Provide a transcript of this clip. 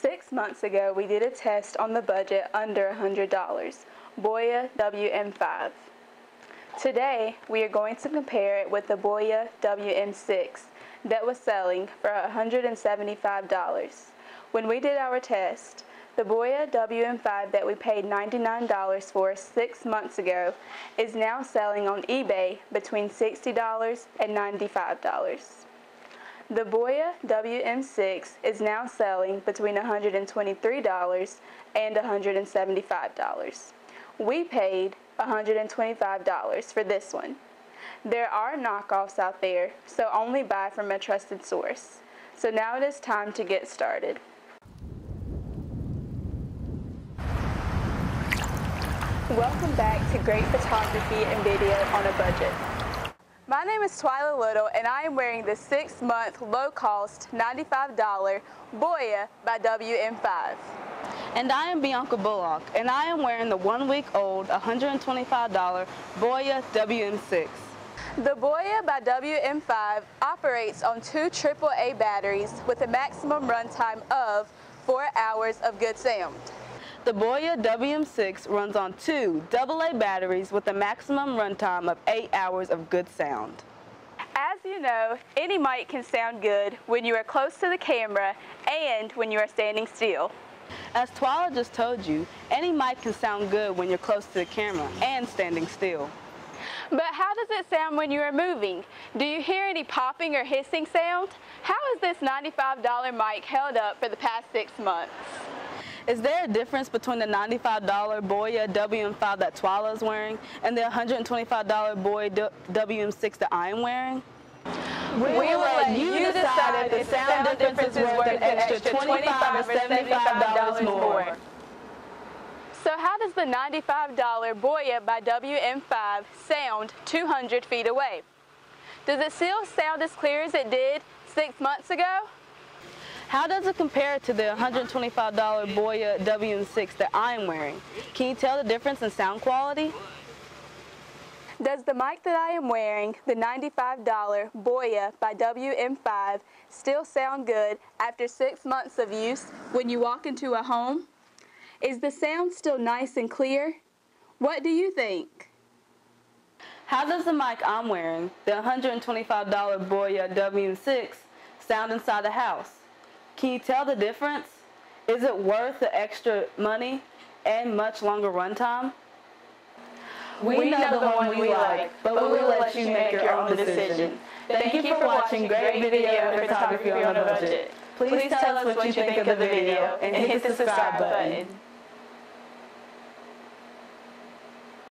Six months ago, we did a test on the budget under $100, Boya WM5. Today, we are going to compare it with the Boya WM6 that was selling for $175. When we did our test, the Boya WM5 that we paid $99 for six months ago is now selling on eBay between $60 and $95. The Boya WM6 is now selling between $123 and $175. We paid $125 for this one. There are knockoffs out there, so only buy from a trusted source. So now it is time to get started. Welcome back to Great Photography and Video on a Budget. My name is Twyla Little and I am wearing the six month low cost $95 Boya BY-WM5. And I am Bianca Bullock and I am wearing the one week old $125 Boya WM6. The Boya by WM5 operates on two AAA batteries with a maximum runtime of four hours of good sound. The Boya WM6 runs on two AA batteries with a maximum runtime of 8 hours of good sound. As you know, any mic can sound good when you are close to the camera and when you are standing still. As Twyla just told you, any mic can sound good when you're close to the camera and standing still. But how does it sound when you are moving? Do you hear any popping or hissing sound? How has this $95 mic held up for the past six months? Is there a difference between the $95 Boya WM5 that Twyla is wearing and the $125 Boya WM6 that I'm wearing? We, we will let you decide if the sound difference is worth an extra $25 or $75 more. So how does the $95 Boya BY-WM5 sound 200 feet away? Does it still sound as clear as it did six months ago? How does it compare to the $125 Boya WM6 that I'm wearing? Can you tell the difference in sound quality? Does the mic that I am wearing, the $95 Boya BY-WM5, still sound good after six months of use when you walk into a home? Is the sound still nice and clear? What do you think? How does the mic I'm wearing, the $125 Boya WM6, sound inside the house? Can you tell the difference? Is it worth the extra money and much longer runtime? We, we know the one we like, but we will let you make your own decision. Thank you for watching great video photography on a budget. Please tell us what you think of the video and hit the subscribe button.